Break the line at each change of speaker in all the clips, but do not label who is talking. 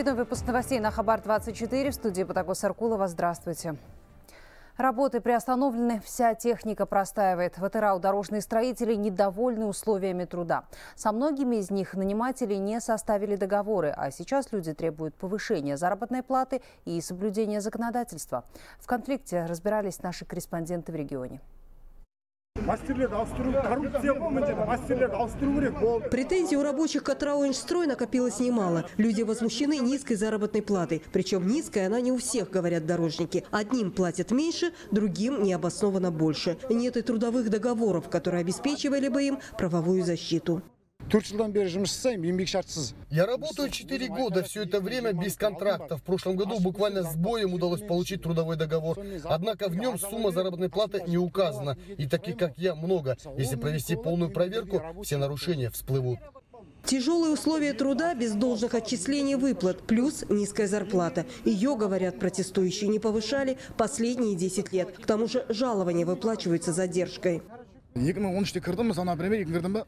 Очередной выпуск новостей на Хабар-24 в студии Патагос Аркулова. Здравствуйте. Работы приостановлены, вся техника простаивает. В ИТРАУ дорожные строители недовольны условиями труда. Со многими из них наниматели не составили договоры, а сейчас люди требуют повышения заработной платы и соблюдения законодательства. В конфликте разбирались наши корреспонденты в регионе.
Претензий у рабочих к Атырау-Инжстрой накопилось немало. Люди возмущены низкой заработной платой. Причем низкая она не у всех, говорят дорожники. Одним платят меньше, другим необоснованно больше. Нет и трудовых договоров, которые обеспечивали бы им правовую защиту.
Я работаю 4 года, все это время без контракта. В прошлом году буквально с боем удалось получить трудовой договор. Однако в нем сумма заработной платы не указана. И таких, как я, много. Если провести полную проверку, все нарушения всплывут.
Тяжелые условия труда без должных отчислений выплат, плюс низкая зарплата. Ее, говорят протестующие, не повышали последние 10 лет. К тому же жалования выплачиваются задержкой.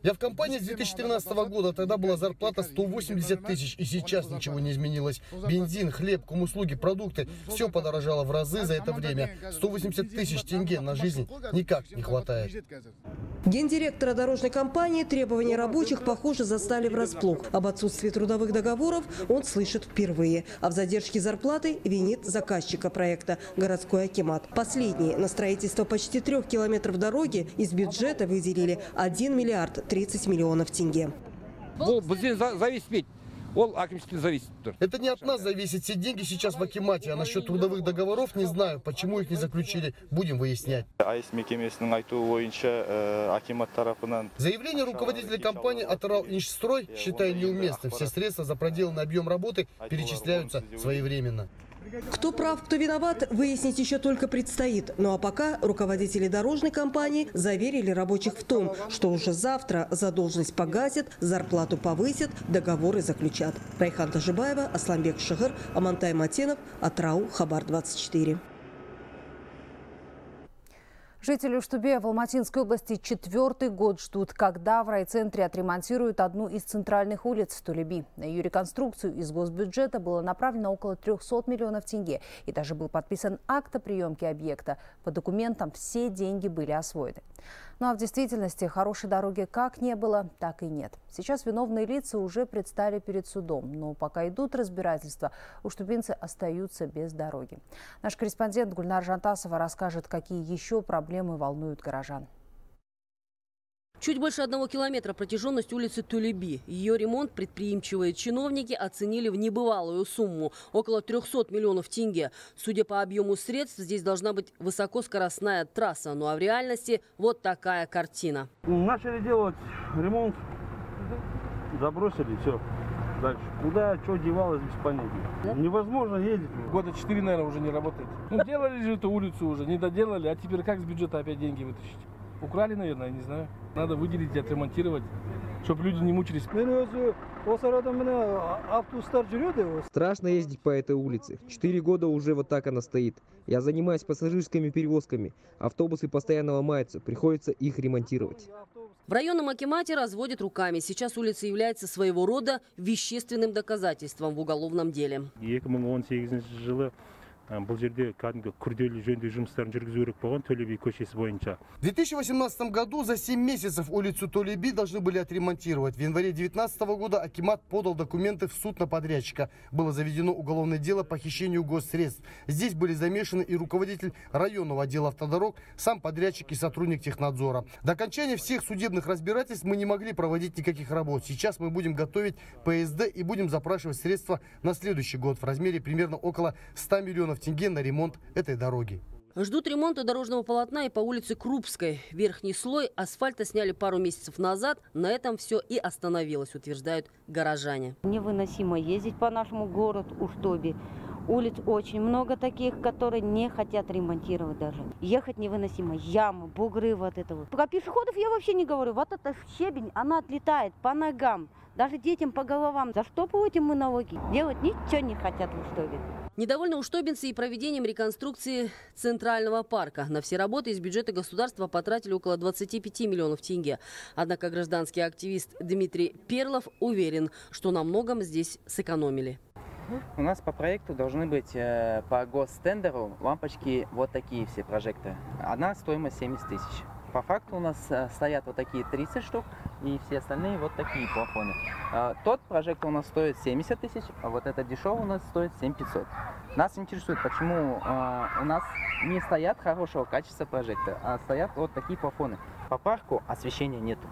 Я в компании с 2013 года, тогда была зарплата 180 тысяч, и сейчас ничего не изменилось. Бензин, хлеб, комуслуги, продукты, все подорожало в разы за это время. 180 тысяч тенге на жизнь никак не хватает.
Гендиректора дорожной компании требования рабочих, похоже, застали врасплох. Об отсутствии трудовых договоров он слышит впервые. А в задержке зарплаты винит заказчика проекта – городской акимат. Последний на строительство почти трех километров дороги из бюджета бюджета выделили 1 миллиард 30 миллионов тенге.
Это не от нас зависит. Все деньги сейчас в Акимате. А насчет трудовых договоров не знаю, почему их не заключили. Будем выяснять. Заявление руководителя компании «Атырау Инжстрой» считаю неуместным. Все средства за проделанный объем работы перечисляются своевременно.
Кто прав, кто виноват, выяснить еще только предстоит. Ну а пока руководители дорожной компании заверили рабочих в том, что уже завтра задолженность погасят, зарплату повысят, договоры заключат. Райхан Тажибаева, Асламбек Шагыр, Амантай Матенов, Атрау, Хабар 24.
Жители Уштубе в Алматинской области четвертый год ждут, когда в райцентре отремонтируют одну из центральных улиц Тулеби. На ее реконструкцию из госбюджета было направлено около 300 миллионов тенге. И даже был подписан акт о приемке объекта. По документам все деньги были освоены. Ну а в действительности хорошей дороги как не было, так и нет. Сейчас виновные лица уже предстали перед судом, но пока идут разбирательства, уштубинцы остаются без дороги. Наш корреспондент Гульнар Жантасова расскажет, какие еще проблемы волнуют горожан.
Чуть больше одного километра протяженность улицы Тулеби. Ее ремонт предприимчивые чиновники оценили в небывалую сумму – около 300 миллионов тенге. Судя по объему средств, здесь должна быть высокоскоростная трасса. Ну а в реальности вот такая картина.
Начали делать ремонт, забросили, все. Дальше. Куда, что девалось, без понятия. Да? Невозможно ездить.
Года четыре, наверное, уже не работает. Ну, делали же эту улицу уже, не доделали, а теперь как с бюджета опять деньги вытащить? Украли, наверное, я не знаю. Надо выделить и отремонтировать, чтобы люди не мучились.
Страшно ездить по этой улице. Четыре года уже вот так она стоит. Я занимаюсь пассажирскими перевозками. Автобусы постоянно ломаются, приходится их ремонтировать.
В районном Акимате разводят руками. Сейчас улица является своего рода вещественным доказательством в уголовном деле
2018 жылы бұл жерде кәдімгі күрделі жөндеу жұмыстарын жүргізу керек болған төле би көшесі бойынша
в 2018 году за 7 месяцев улицу Толеби должны были отремонтировать. В январе 2019 года Акимат подал документы в суд на подрядчика. Было заведено уголовное дело по хищению госсредств. Здесь были замешаны и руководитель районного отдела автодорог, сам подрядчик и сотрудник технадзора. До окончания всех судебных разбирательств мы не могли проводить никаких работ. Сейчас мы будем готовить ПСД и будем запрашивать средства на следующий год в размере примерно около 100 миллионов тенге на ремонт этой дороги.
Ждут ремонта дорожного полотна и по улице Крупской. Верхний слой асфальта сняли пару месяцев назад. На этом все и остановилось, утверждают горожане.
Невыносимо ездить по нашему городу Уштобе. Улиц очень много таких, которые не хотят ремонтировать даже. Ехать невыносимо. Ямы, бугры вот этого. Про пешеходов я вообще не говорю. Вот эта щебень, она отлетает по ногам. Даже детям по головам. За что платим мы налоги? Делать ничего не хотят в Уштове.
Недовольны уштобинцы и проведением реконструкции Центрального парка. На все работы из бюджета государства потратили около 25 миллионов тенге. Однако гражданский активист Дмитрий Перлов уверен, что на многом здесь сэкономили.
У нас по проекту должны быть э, по гостендеру лампочки вот такие все прожекторы. Одна стоимость 70 тысяч. По факту у нас э, стоят вот такие 30 штук и все остальные вот такие плафоны. Э, тот прожектор у нас стоит 70 тысяч, а вот этот дешевый у нас стоит 7500. Нас интересует, почему э, у нас не стоят хорошего качества прожектора, а стоят вот такие плафоны. По парку освещения нету.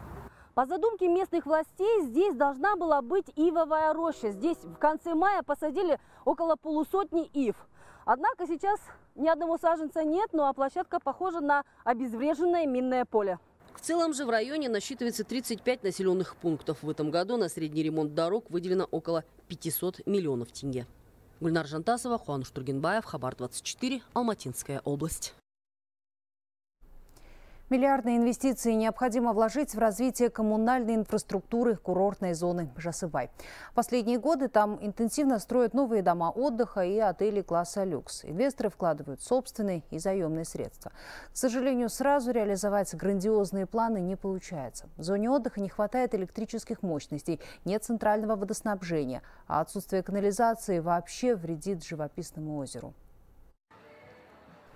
По задумке местных властей, здесь должна была быть ивовая роща. Здесь в конце мая посадили около полусотни ив. Однако сейчас ни одного саженца нет, ну а площадка похожа на обезвреженное минное поле. В целом же в районе насчитывается 35 населенных пунктов. В этом году на средний ремонт дорог выделено около 500 миллионов тенге. Гульнар Жантасова, Хуан Штургенбаев, Хабар 24, Алматинская область.
Миллиардные инвестиции необходимо вложить в развитие коммунальной инфраструктуры курортной зоны Жасыбай. Последние годы там интенсивно строят новые дома отдыха и отели класса люкс. Инвесторы вкладывают собственные и заемные средства. К сожалению, сразу реализовать грандиозные планы не получается. В зоне отдыха не хватает электрических мощностей, нет центрального водоснабжения, а отсутствие канализации вообще вредит живописному озеру.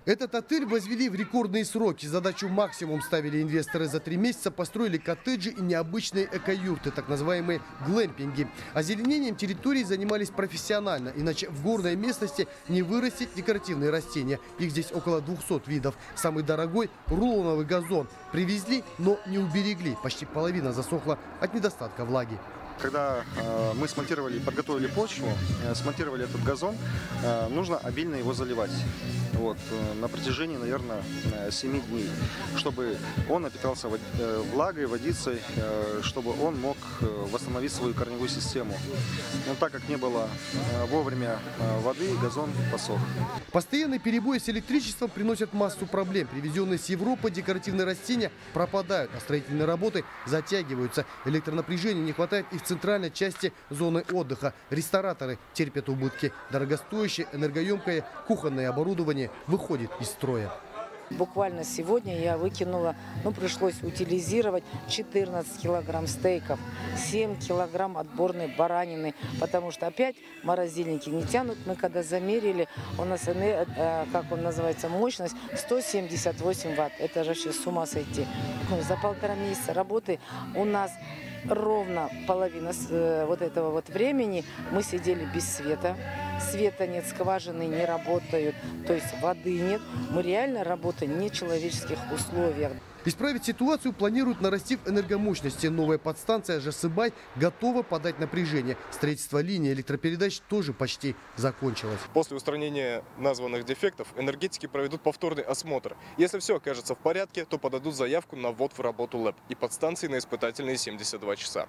Этот отель возвели в рекордные сроки. Задачу максимум ставили инвесторы за три месяца, построили коттеджи и необычные эко-юрты, так называемые глэмпинги. Озеленением территории занимались профессионально, иначе в горной местности не вырастет декоративные растения. Их здесь около 200 видов. Самый дорогой – рулоновый газон. Привезли, но не уберегли. Почти половина засохла от недостатка влаги.
Когда э, мы смонтировали, подготовили почву, э, смонтировали этот газон, э, нужно обильно его заливать. Вот, на протяжении, наверное, 7 дней, чтобы он напитался влагой, водицей, чтобы он мог восстановить свою корневую систему. Но так как не было вовремя воды, газон посох.
Постоянные перебои с электричеством приносят массу проблем. Привезенные с Европы декоративные растения пропадают, а строительные работы затягиваются. Электронапряжения не хватает и в центральной части зоны отдыха. Рестораторы терпят убытки. Дорогостоящее, энергоемкое кухонное оборудование выходит из строя.
Буквально сегодня я выкинула, ну, пришлось утилизировать 14 килограмм стейков, 7 килограмм отборной баранины, потому что опять морозильники не тянут. Мы когда замерили, у нас, э, как он называется, мощность 178 ватт. Это же вообще с ума сойти. За полтора месяца работы у нас ровно половина э, вот этого вот времени мы сидели без света. Света нет, скважины не работают, то есть воды нет. Мы реально работаем в нечеловеческих условиях.
Исправить ситуацию планируют, нарастив энергомощности. Новая подстанция «Жасыбай» готова подать напряжение. Строительство линии электропередач тоже почти закончилось.
После устранения названных дефектов энергетики проведут повторный осмотр. Если все окажется в порядке, то подадут заявку на ввод в работу ЛЭП и подстанции на испытательные 72 часа.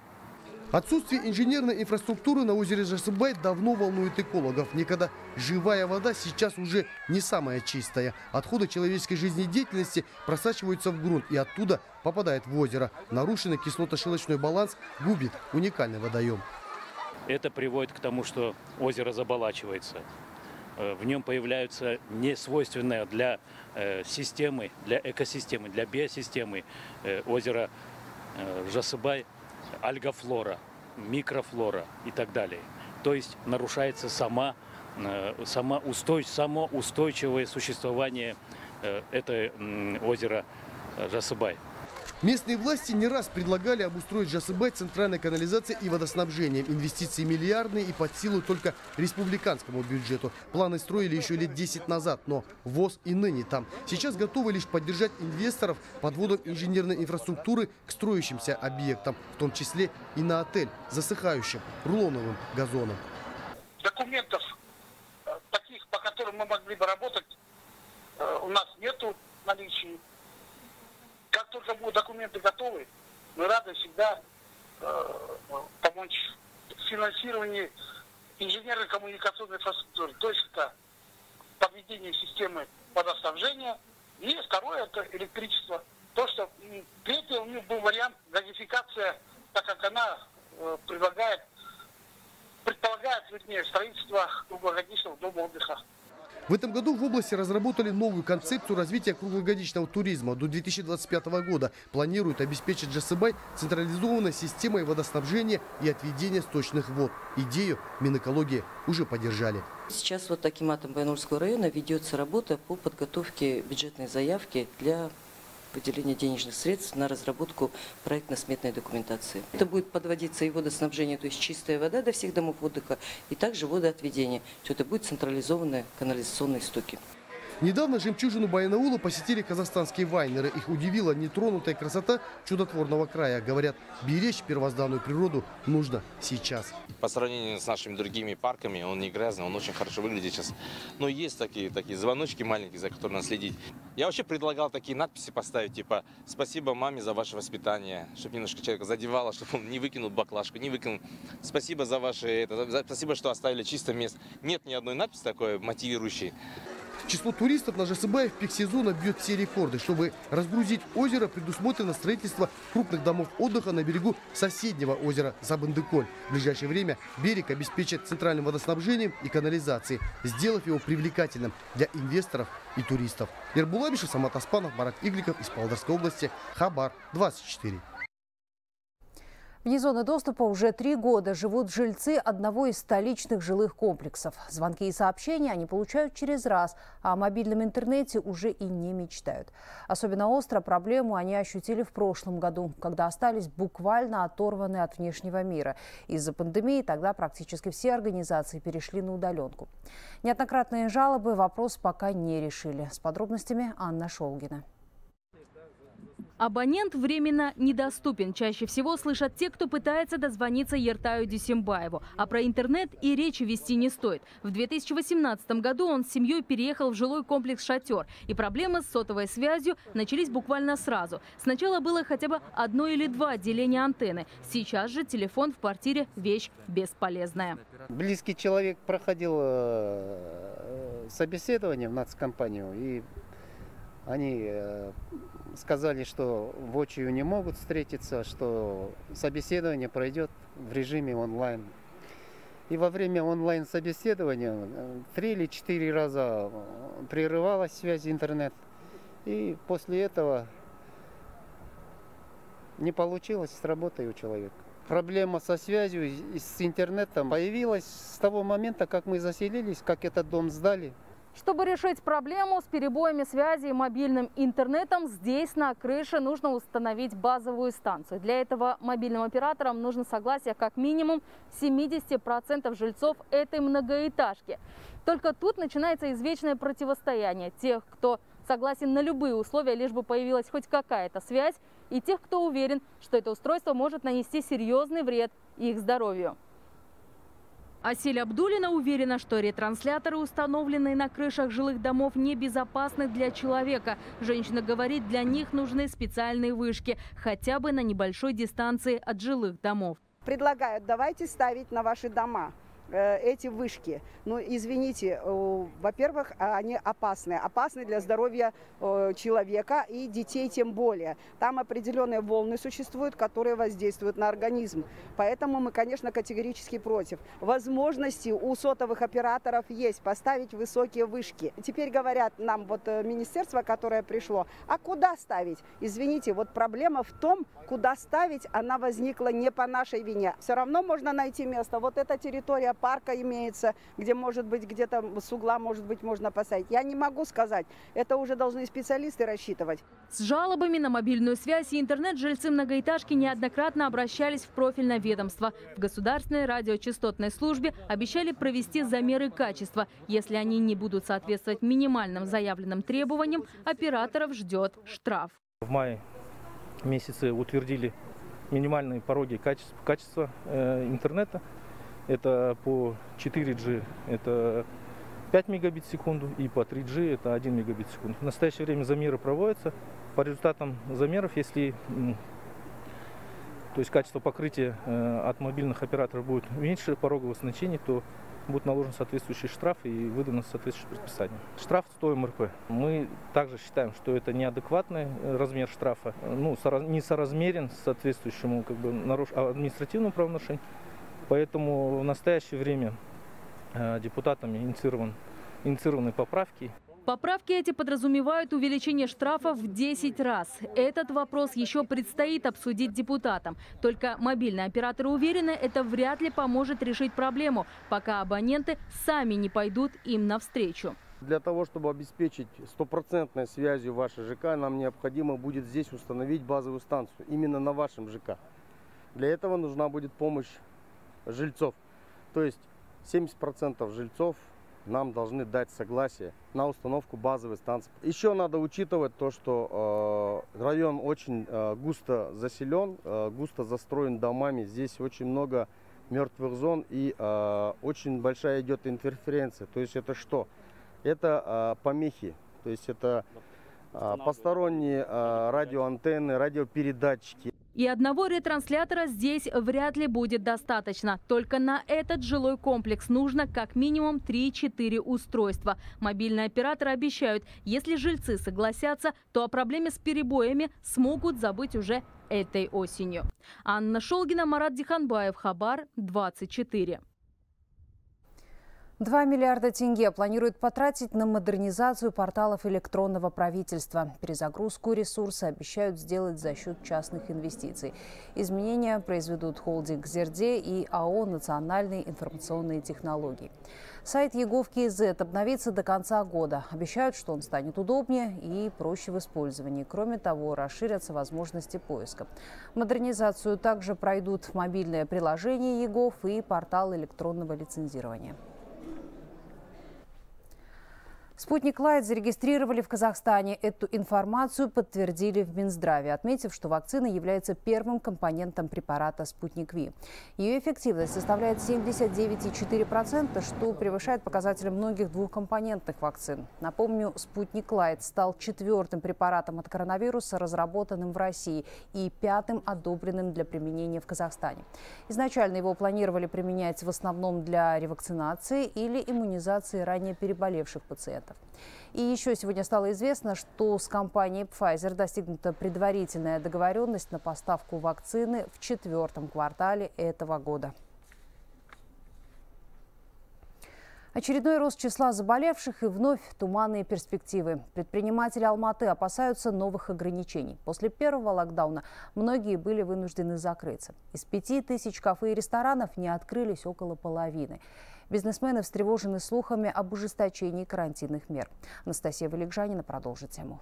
Отсутствие инженерной инфраструктуры на озере Жасыбай давно волнует экологов. Никогда живая вода сейчас уже не самая чистая. Отходы человеческой жизнедеятельности просачиваются в грунт и оттуда попадают в озеро. Нарушенный кислотно-щелочной баланс губит уникальный водоем.
Это приводит к тому, что озеро заболачивается. Э, в нем появляются несвойственные для э, системы, для экосистемы, для биосистемы э, озера Жасыбай альгофлора, микрофлора и так далее. То есть нарушается сама, э, сама устой, само устойчивое существование э, этого озера Жасыбай.
Местные власти не раз предлагали обустроить Жасыбай центральной канализацией и водоснабжением. Инвестиции миллиардные и под силу только республиканскому бюджету. Планы строили еще лет 10 назад, но ВОЗ и ныне там. Сейчас готовы лишь поддержать инвесторов подводом инженерной инфраструктуры к строящимся объектам, в том числе и на отель, засыхающим рулоновым газоном.
Документов э, таких, по которым мы могли бы работать, э, у нас нету наличии. Только будут документы готовы, мы рады всегда э, помочь в финансировании инженерной коммуникационной инфраструктуры. То есть это подведение системы водоснабжения. И второе это электричество. То, что третье у них был вариант газификация, так как она э, предлагает, предполагает, вернее, строительство круглогодичного дома отдыха.
В этом году в области разработали новую концепцию развития круглогодичного туризма. До 2025 года планируют обеспечить Джасыбай централизованной системой водоснабжения и отведения сточных вод. Идею Минэкологии уже поддержали.
Сейчас вот таким атом Байнурского района ведется работа по подготовке бюджетной заявки для выделения денежных средств на разработку проектно-сметной документации. Это будет подводиться и водоснабжение, то есть чистая вода до всех домов отдыха, и также водоотведение. Все это будет централизованные канализационные стоки.
Недавно жемчужину Баянаула посетили казахстанские вайнеры. Их удивила нетронутая красота чудотворного края. Говорят, беречь первозданную природу нужно сейчас.
По сравнению с нашими другими парками, он не грязный, он очень хорошо выглядит сейчас. Но есть такие, такие звоночки маленькие, за которыми надо следить. Я вообще предлагал такие надписи поставить, типа «Спасибо маме за ваше воспитание», чтобы немножко человека задевало, чтобы он не выкинул баклажку, не выкинул. Спасибо за ваше это, спасибо, что оставили чистое место. Нет ни одной надписи такой мотивирующей.
Число туристов на Жасыбае в пик сезона бьет все рекорды. Чтобы разгрузить озеро, предусмотрено строительство крупных домов отдыха на берегу соседнего озера Забандыколь. В ближайшее время берег обеспечат центральным водоснабжением и канализацией, сделав его привлекательным для инвесторов и туристов. Ербулабишев, Самат Аспанов, Марат Игликов из Павлодарской области. Хабар 24.
Вне зоны доступа уже три года живут жильцы одного из столичных жилых комплексов. Звонки и сообщения они получают через раз, а о мобильном интернете уже и не мечтают. Особенно остро проблему они ощутили в прошлом году, когда остались буквально оторваны от внешнего мира. Из-за пандемии тогда практически все организации перешли на удаленку. Неоднократные жалобы вопрос пока не решили. С подробностями Анна Шолгина.
Абонент временно недоступен. Чаще всего слышат те, кто пытается дозвониться Ертаю Дюсимбаеву. А про интернет и речи вести не стоит. В 2018 году он с семьей переехал в жилой комплекс «Шатер». И проблемы с сотовой связью начались буквально сразу. Сначала было хотя бы одно или два отделения антенны. Сейчас же телефон в квартире – вещь бесполезная.
Близкий человек проходил э, собеседование в нацкомпанию и они э, сказали, что в очию не могут встретиться, что собеседование пройдет в режиме онлайн. И во время онлайн-собеседования э, три или четыре раза э, прерывалась связь интернет. И после этого не получилось с работой у человека. Проблема со связью с интернетом появилась с того момента, как мы заселились, как этот дом сдали.
Чтобы решить проблему с перебоями связи и мобильным интернетом, здесь на крыше нужно установить базовую станцию. Для этого мобильным операторам нужно согласие как минимум 70% жильцов этой многоэтажки. Только тут начинается извечное противостояние тех, кто согласен на любые условия, лишь бы появилась хоть какая-то связь, и тех, кто уверен, что это устройство может нанести серьезный вред их здоровью. Асель Абдулина уверена, что ретрансляторы, установленные на крышах жилых домов, небезопасны для человека. Женщина говорит, для них нужны специальные вышки, хотя бы на небольшой дистанции от жилых домов.
Предлагают, давайте ставить на ваши дома. Э, эти вышки. Ну, извините, во-первых, они опасны. Опасны для здоровья человека и детей тем более. Там определенные волны существуют, которые воздействуют на организм. Поэтому мы, конечно, категорически против. Возможности у сотовых операторов есть поставить высокие вышки. Теперь говорят нам вот э, министерство, которое пришло, а куда ставить? Извините, вот проблема в том, куда ставить, она возникла не по нашей вине. Все равно можно найти место. Вот эта территория парка имеется, где может быть где-то с угла, может быть, можно поставить. Я не могу сказать. Это уже должны специалисты рассчитывать.
С жалобами на мобильную связь и интернет жильцы многоэтажки неоднократно обращались в профильное ведомство. В Государственной радиочастотной службе обещали провести замеры качества. Если они не будут соответствовать минимальным заявленным требованиям, операторов ждет штраф.
В мае месяце утвердили минимальные пороги качества, качества э, интернета. Это по 4G это 5 мегабит в секунду и по 3G это 1 мегабит в секунду. В настоящее время замеры проводятся. По результатам замеров, если то есть качество покрытия э, от мобильных операторов будет меньше пороговых значений, то будет наложен соответствующий штраф и выдано соответствующее предписание. Штраф 100 МРП. Мы также считаем, что это неадекватный э, размер штрафа, ну, несоразмерен соответствующему как бы, административному правонарушению. Поэтому в настоящее время э, депутатами инициирован инициированы поправки.
Поправки эти подразумевают увеличение штрафа в 10 раз. Этот вопрос еще предстоит обсудить депутатам. Только мобильные операторы уверены, это вряд ли поможет решить проблему, пока абоненты сами не пойдут им навстречу.
Для того, чтобы обеспечить стопроцентной связью вашей ЖК, нам необходимо будет здесь установить базовую станцию, именно на вашем ЖК. Для этого нужна будет помощь жильцов. То есть 70% жильцов нам должны дать согласие на установку базовой станции. Еще надо учитывать то, что э, район очень э, густо заселен, э, густо застроен домами. Здесь очень много мертвых зон и э, очень большая идет интерференция. То есть это что? Это э, помехи. То есть это э, посторонние э, радиоантенны, радиопередатчики.
И одного ретранслятора здесь вряд ли будет достаточно. Только на этот жилой комплекс нужно как минимум 3-4 устройства. Мобильные операторы обещают, если жильцы согласятся, то о проблеме с перебоями смогут забыть уже этой осенью. Анна Шолгина, Марат Диханбаев, Хабар, 24.
2 миллиарда тенге планируют потратить на модернизацию порталов электронного правительства. Перезагрузку ресурса обещают сделать за счет частных инвестиций. Изменения произведут холдинг «Зерде» и АО «Национальные информационные технологии». Сайт Еговки Z обновится до конца года. Обещают, что он станет удобнее и проще в использовании. Кроме того, расширятся возможности поиска. Модернизацию также пройдут мобильное приложение Егов и портал электронного лицензирования. Спутник Лайт зарегистрировали в Казахстане. Эту информацию подтвердили в Минздраве, отметив, что вакцина является первым компонентом препарата «Спутник Ви». Ее эффективность составляет 79,4%, что превышает показатели многих двухкомпонентных вакцин. Напомню, «Спутник Лайт» стал четвертым препаратом от коронавируса, разработанным в России, и пятым одобренным для применения в Казахстане. Изначально его планировали применять в основном для ревакцинации или иммунизации ранее переболевших пациентов. И еще сегодня стало известно, что с компанией Pfizer достигнута предварительная договоренность на поставку вакцины в четвертом квартале этого года. Очередной рост числа заболевших и вновь туманные перспективы. Предприниматели Алматы опасаются новых ограничений. После первого локдауна многие были вынуждены закрыться. Из пяти тысяч кафе и ресторанов не открылись около половины. Бизнесмены встревожены слухами об ужесточении карантинных мер. Анастасия Валикжанина продолжит тему.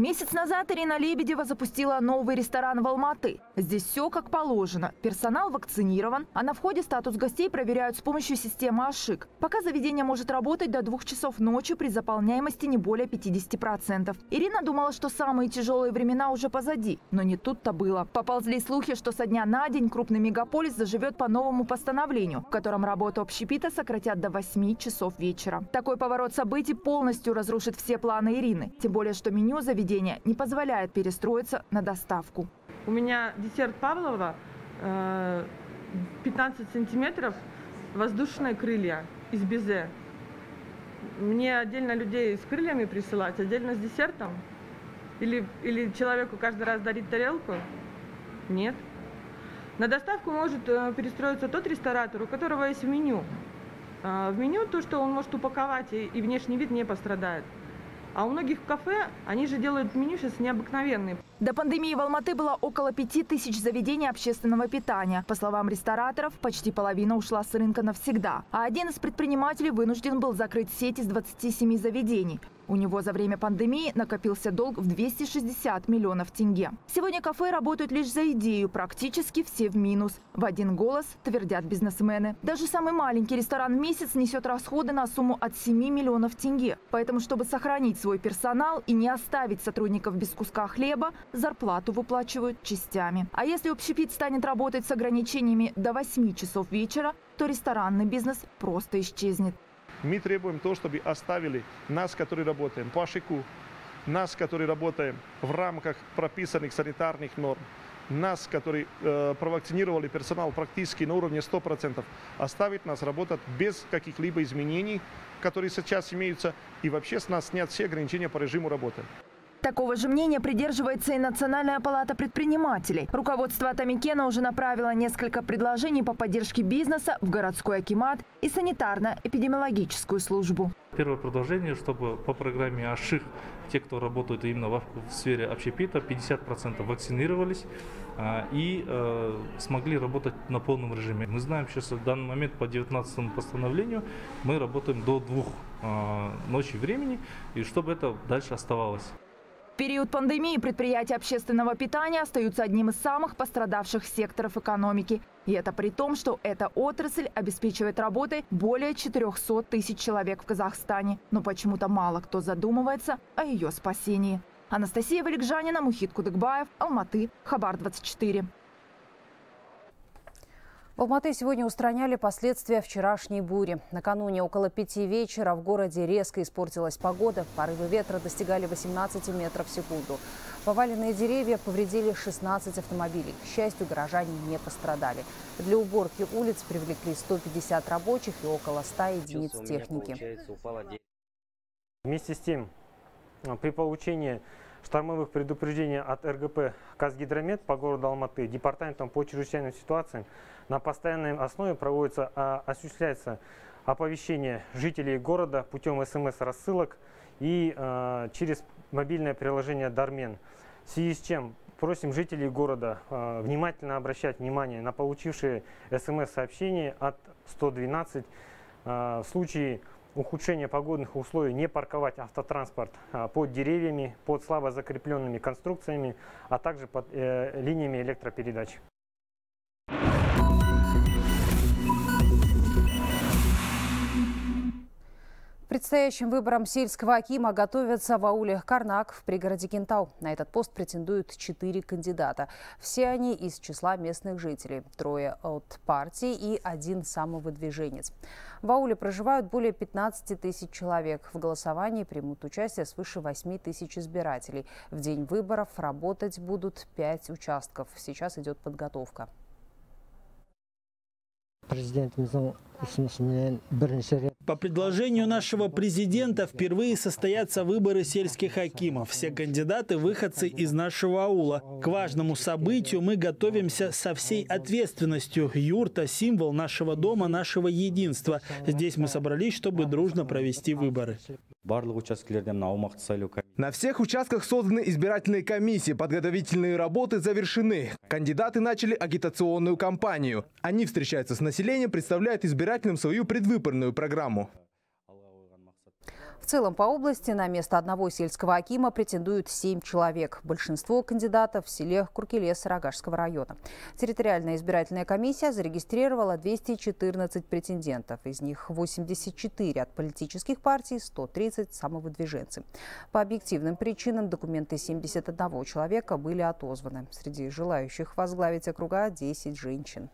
Месяц назад Ирина Лебедева запустила новый ресторан в Алматы. Здесь все как положено. Персонал вакцинирован, а на входе статус гостей проверяют с помощью системы АШИК. Пока заведение может работать до двух часов ночи при заполняемости не более 50%. Ирина думала, что самые тяжелые времена уже позади, но не тут-то было. Поползли слухи, что со дня на день крупный мегаполис заживет по новому постановлению, в котором работу общепита сократят до 8 часов вечера. Такой поворот событий полностью разрушит все планы Ирины. Тем более, что меню заведения заведения не позволяет перестроиться на доставку.
У меня десерт Павлова, 15 сантиметров, воздушные крылья из безе. Мне отдельно людей с крыльями присылать, отдельно с десертом? Или, или человеку каждый раз дарить тарелку? Нет. На доставку может э, перестроиться тот ресторатор, у которого есть меню. В меню то, что он может упаковать, и внешний вид не пострадает. А у многих кафе, они же делают меню сейчас необыкновенные.
До пандемии в Алматы было около пяти тысяч заведений общественного питания. По словам рестораторов, почти половина ушла с рынка навсегда. А один из предпринимателей вынужден был закрыть сеть из 27 заведений. У него за время пандемии накопился долг в 260 миллионов тенге. Сегодня кафе работают лишь за идею, практически все в минус. В один голос твердят бизнесмены. Даже самый маленький ресторан в месяц несет расходы на сумму от 7 миллионов тенге. Поэтому, чтобы сохранить свой персонал и не оставить сотрудников без куска хлеба, зарплату выплачивают частями. А если общепит станет работать с ограничениями до 8 часов вечера, то ресторанный бизнес просто исчезнет.
Мы требуем то, чтобы оставили нас, которые работаем по ШИКу, нас, которые работаем в рамках прописанных санитарных норм, нас, которые э, провакцинировали персонал практически на уровне 100%, оставить нас работать без каких-либо изменений, которые сейчас имеются, и вообще с нас снять все ограничения по режиму работы.
Такого же мнения придерживается и Национальная палата предпринимателей. Руководство Атамикена уже направило несколько предложений по поддержке бизнеса в городской акимат и санитарно-эпидемиологическую службу.
Первое предложение, чтобы по программе АШИХ те, кто работает именно в, в сфере общепита, 50% вакцинировались а, и э, смогли работать на полном режиме. Мы знаем сейчас в данный момент по 19 постановлению мы работаем до двух э, ночи времени, и чтобы это дальше оставалось
период пандемии предприятия общественного питания остаются одним из самых пострадавших секторов экономики. И это при том, что эта отрасль обеспечивает работой более 400 тысяч человек в Казахстане. Но почему-то мало кто задумывается о ее спасении. Анастасия Валикжанина, Мухит Кудыкбаев, Алматы, Хабар 24.
В Алматы сегодня устраняли последствия вчерашней бури. Накануне около пяти вечера в городе резко испортилась погода. Порывы ветра достигали 18 метров в секунду. Поваленные деревья повредили 16 автомобилей. К счастью, горожане не пострадали. Для уборки улиц привлекли 150 рабочих и около 100 единиц техники.
Вместе с тем, при получении штормовых предупреждений от РГП «Казгидромет» по городу Алматы, Департаментом по чрезвычайным ситуациям на постоянной основе проводится, а, осуществляется оповещение жителей города путем смс-рассылок и а, через мобильное приложение «Дармен». В связи с чем просим жителей города а, внимательно обращать внимание на получившие смс-сообщения от 112 в случае ухудшения погодных условий не парковать автотранспорт под деревьями, под слабо закрепленными конструкциями, а также под э, линиями электропередач.
Предстоящим выборам сельского акима готовятся в ауле Карнак в пригороде Кентау. На этот пост претендуют четыре кандидата. Все они из числа местных жителей. Трое от партии и один самовыдвиженец. В ауле проживают более 15 тысяч человек. В голосовании примут участие свыше 8 тысяч избирателей. В день выборов работать будут пять участков. Сейчас идет подготовка.
Президентіміздің по предложению нашего президента впервые состоятся выборы сельских акимов. Все кандидаты – выходцы из нашего аула. К важному событию мы готовимся со всей ответственностью. Юрта – символ нашего дома, нашего единства. Здесь мы собрались, чтобы дружно провести выборы.
На всех участках созданы избирательные комиссии, подготовительные работы завершены. Кандидаты начали агитационную кампанию. Они встречаются с населением, представляют избирателям свою предвыборную программу.
В целом по области на место одного сельского акима претендуют семь человек. Большинство кандидатов в селе Куркелес Рогажского района. Территориальная избирательная комиссия зарегистрировала 214 претендентов. Из них 84 от политических партий, 130 самовыдвиженцы. По объективным причинам документы 71 человека были отозваны. Среди желающих возглавить округа 10 женщин.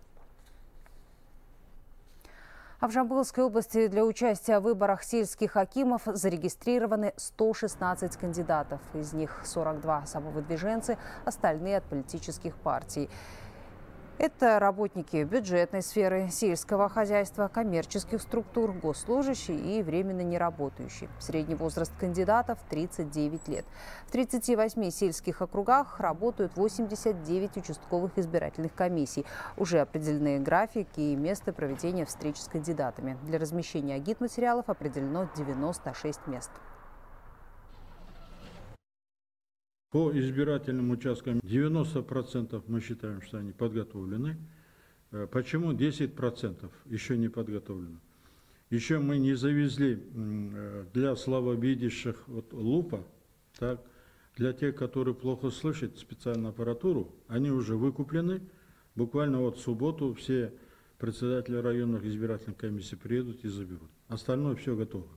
А в Жамбылской области для участия в выборах сельских хакимов зарегистрированы 116 кандидатов. Из них 42 самовыдвиженцы, остальные от политических партий. Это работники бюджетной сферы, сельского хозяйства, коммерческих структур, госслужащие и временно неработающие. Средний возраст кандидатов – 39 лет. В 38 сельских округах работают 89 участковых избирательных комиссий. Уже определены графики и место проведения встреч с кандидатами. Для размещения агитматериалов определено 96 мест.
По избирательным участкам 90% мы считаем, что они подготовлены. Э, почему 10% еще не подготовлены? Еще мы не завезли э, для слабовидящих вот лупа, так, для тех, которые плохо слышат специальную аппаратуру, они уже выкуплены. Буквально вот в субботу все председатели районных избирательных комиссий приедут и заберут. Остальное все готово.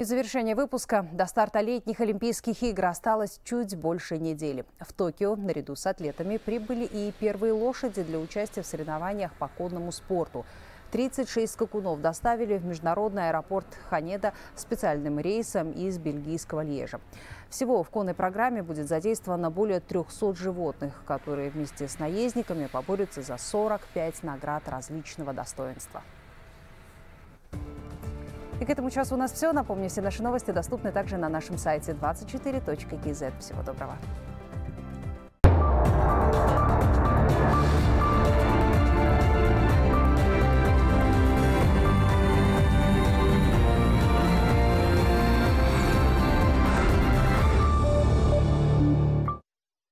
И завершение выпуска до старта летних Олимпийских игр осталось чуть больше недели. В Токио наряду с атлетами прибыли и первые лошади для участия в соревнованиях по конному спорту. 36 скакунов доставили в международный аэропорт Ханеда специальным рейсом из бельгийского Льежа. Всего в конной программе будет задействовано более 300 животных, которые вместе с наездниками поборются за 45 наград различного достоинства. И к этому часу у нас все. Напомню, все наши новости доступны также на нашем сайте 24.kz. Всего доброго.